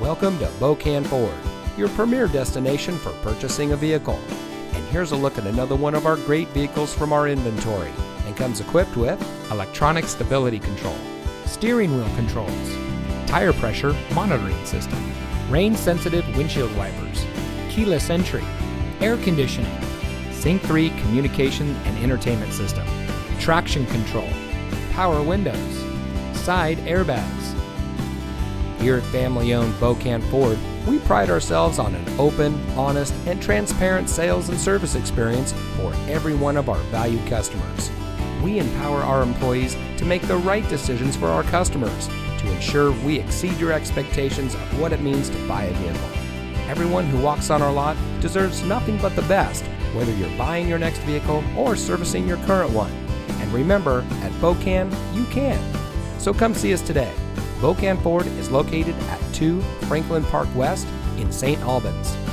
Welcome to Bokan Ford, your premier destination for purchasing a vehicle. And here's a look at another one of our great vehicles from our inventory and comes equipped with electronic stability control, steering wheel controls, tire pressure monitoring system, rain sensitive windshield wipers, keyless entry, air conditioning, Sync 3 communication and entertainment system, traction control, power windows, side airbags. Here at family owned Bokan Ford, we pride ourselves on an open, honest, and transparent sales and service experience for every one of our valued customers. We empower our employees to make the right decisions for our customers to ensure we exceed your expectations of what it means to buy a vehicle. Everyone who walks on our lot deserves nothing but the best, whether you're buying your next vehicle or servicing your current one. And remember, at Bokan, you can. So come see us today. Bokan Ford is located at 2 Franklin Park West in St. Albans.